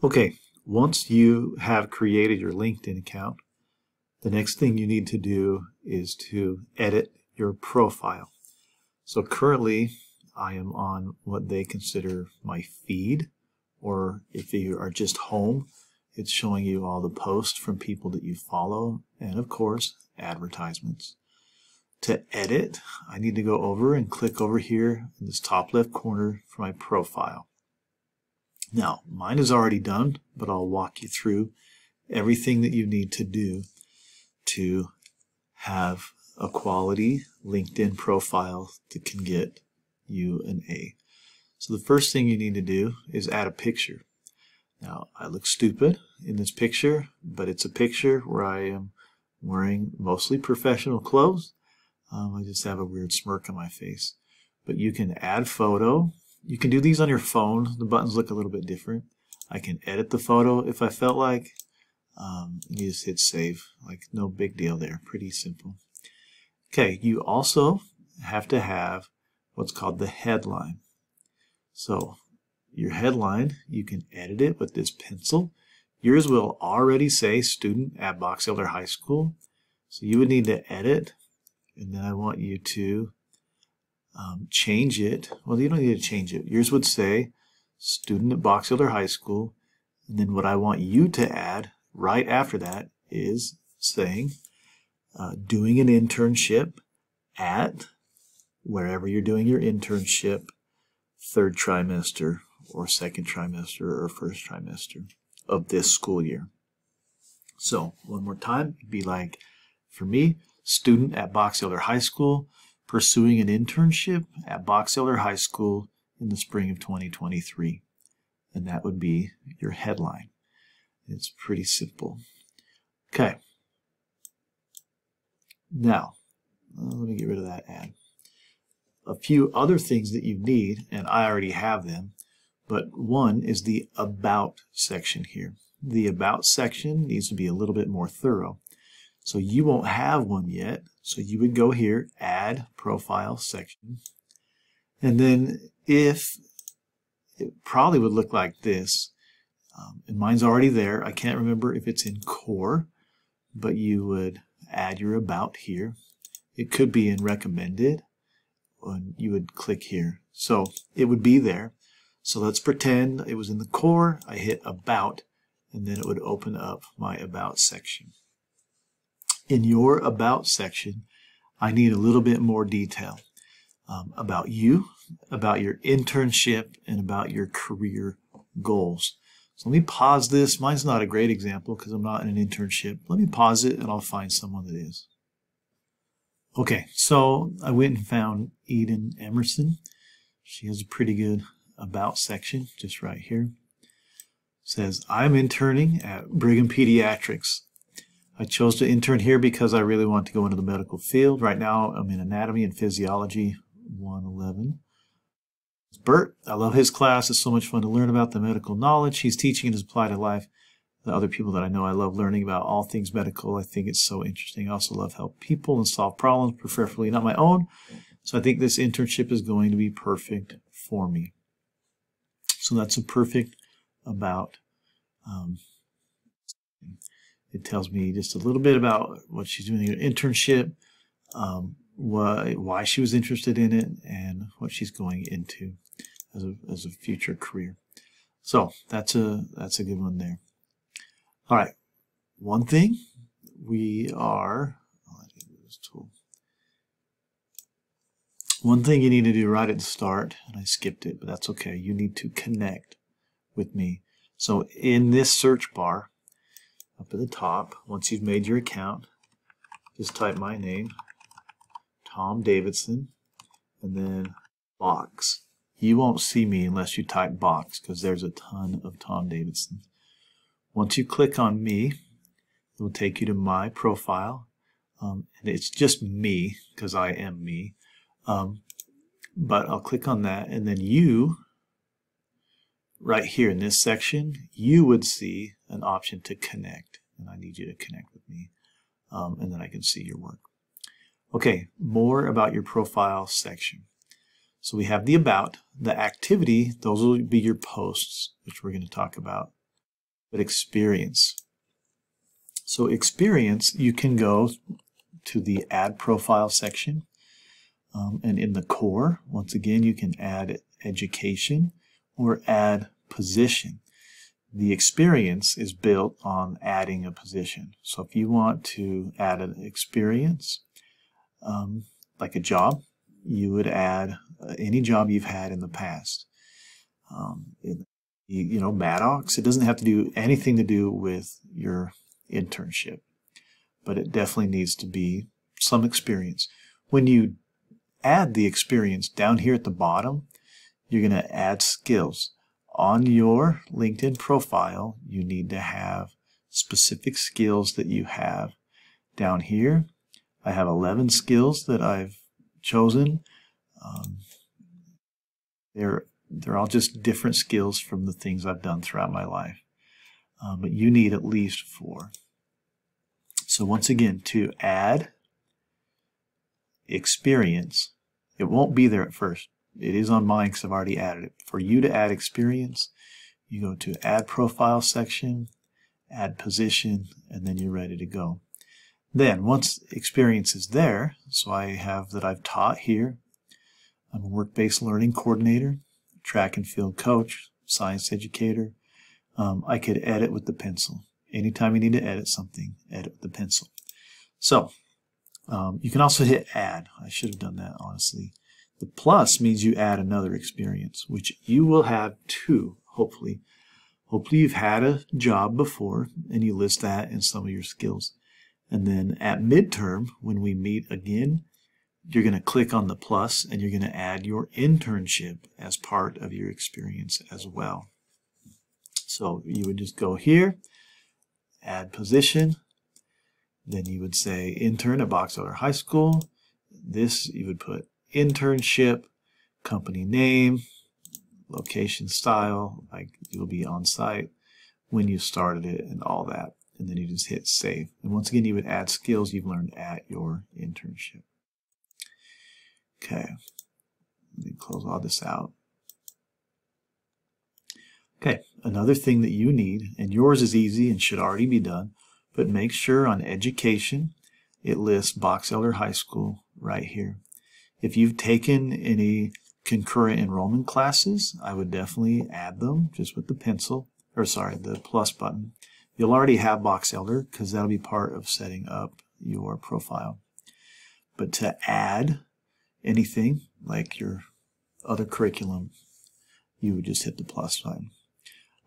Okay, once you have created your LinkedIn account, the next thing you need to do is to edit your profile. So currently I am on what they consider my feed, or if you are just home, it's showing you all the posts from people that you follow, and of course, advertisements. To edit, I need to go over and click over here in this top left corner for my profile. Now, mine is already done, but I'll walk you through everything that you need to do to have a quality LinkedIn profile that can get you an A. So the first thing you need to do is add a picture. Now, I look stupid in this picture, but it's a picture where I am wearing mostly professional clothes. Um, I just have a weird smirk on my face. But you can add photo. You can do these on your phone. The buttons look a little bit different. I can edit the photo if I felt like. Um, you just hit save. Like no big deal there. Pretty simple. Okay, you also have to have what's called the headline. So your headline, you can edit it with this pencil. Yours will already say student at Box Elder High School. So you would need to edit, and then I want you to um, change it. Well, you don't need to change it. Yours would say student at Box Elder High School. And then what I want you to add right after that is saying uh, doing an internship at wherever you're doing your internship, third trimester or second trimester or first trimester of this school year. So one more time, it'd be like, for me, student at Box Elder High School, pursuing an internship at Box Elder High School in the spring of 2023. And that would be your headline. It's pretty simple. Okay. Now, uh, let me get rid of that ad a few other things that you need, and I already have them, but one is the About section here. The About section needs to be a little bit more thorough. So you won't have one yet, so you would go here, Add Profile section, and then if, it probably would look like this, um, and mine's already there. I can't remember if it's in Core, but you would add your About here. It could be in Recommended, and you would click here. So it would be there. So let's pretend it was in the core. I hit About, and then it would open up my About section. In your About section, I need a little bit more detail um, about you, about your internship, and about your career goals. So let me pause this. Mine's not a great example because I'm not in an internship. Let me pause it and I'll find someone that is. Okay, so I went and found Eden Emerson. She has a pretty good about section just right here. Says, I'm interning at Brigham Pediatrics. I chose to intern here because I really want to go into the medical field. Right now I'm in anatomy and physiology 111. It's Bert. I love his class. It's so much fun to learn about the medical knowledge he's teaching and his apply to life the other people that I know. I love learning about all things medical. I think it's so interesting. I also love help people and solve problems, preferably not my own. So I think this internship is going to be perfect for me. So that's a perfect about. Um, it tells me just a little bit about what she's doing in her internship, um, why, why she was interested in it, and what she's going into as a, as a future career. So that's a that's a good one there. All right, one thing we are, one thing you need to do right at the start, and I skipped it, but that's okay. You need to connect with me. So in this search bar, up at the top, once you've made your account, just type my name, Tom Davidson, and then box. You won't see me unless you type box because there's a ton of Tom Davidson. Once you click on me, it will take you to my profile. Um, and it's just me because I am me. Um, but I'll click on that and then you, right here in this section, you would see an option to connect. And I need you to connect with me. Um, and then I can see your work. Okay, more about your profile section. So we have the about, the activity, those will be your posts, which we're going to talk about but experience. So experience, you can go to the add profile section um, and in the core, once again, you can add education or add position. The experience is built on adding a position. So if you want to add an experience, um, like a job, you would add uh, any job you've had in the past. Um, you, you know, Maddox, it doesn't have to do anything to do with your internship, but it definitely needs to be some experience. When you add the experience down here at the bottom, you're going to add skills. On your LinkedIn profile, you need to have specific skills that you have. Down here, I have 11 skills that I've chosen. Um, they're, they're all just different skills from the things I've done throughout my life. Um, but you need at least four. So once again, to add experience, it won't be there at first. It is on mine because I've already added it. For you to add experience, you go to add profile section, add position, and then you're ready to go. Then once experience is there, so I have that I've taught here, I'm a work-based learning coordinator, track and field coach, science educator. Um, I could edit with the pencil. Anytime you need to edit something, edit with the pencil. So um, you can also hit add. I should have done that, honestly. The plus means you add another experience, which you will have two, hopefully. Hopefully you've had a job before and you list that in some of your skills. And then at midterm, when we meet again, you're going to click on the plus and you're going to add your internship as part of your experience as well. So you would just go here, add position, then you would say intern at Box Elder High School. This you would put internship, company name, location style, like you'll be on site when you started it and all that. And then you just hit save. And once again, you would add skills you've learned at your internship. Okay, let me close all this out. Okay, another thing that you need, and yours is easy and should already be done, but make sure on education it lists Box Elder High School right here. If you've taken any concurrent enrollment classes, I would definitely add them just with the pencil, or sorry, the plus button. You'll already have Box Elder because that'll be part of setting up your profile. But to add anything like your other curriculum, you would just hit the plus sign.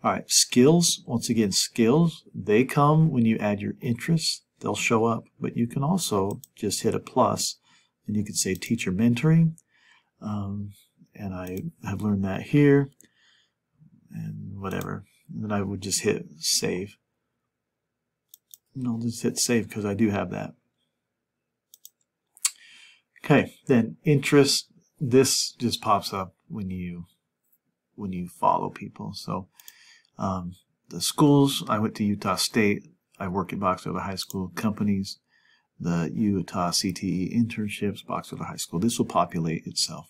All right, skills, once again, skills, they come when you add your interests. They'll show up, but you can also just hit a plus and you can say teacher mentoring. Um, and I have learned that here and whatever. And then I would just hit save. And I'll just hit save because I do have that. Okay, then interest, this just pops up when you when you follow people. So um, the schools, I went to Utah State. I work at Box Elder High School. Companies, the Utah CTE internships, Box Elder High School. This will populate itself.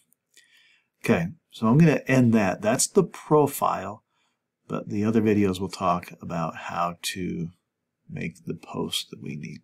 Okay, so I'm going to end that. That's the profile, but the other videos will talk about how to make the post that we need.